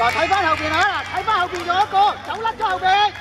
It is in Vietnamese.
Rồi thấy phát hậu viện nữa nè, thấy phát hậu viện nữa cô, chống lách cho hậu viện.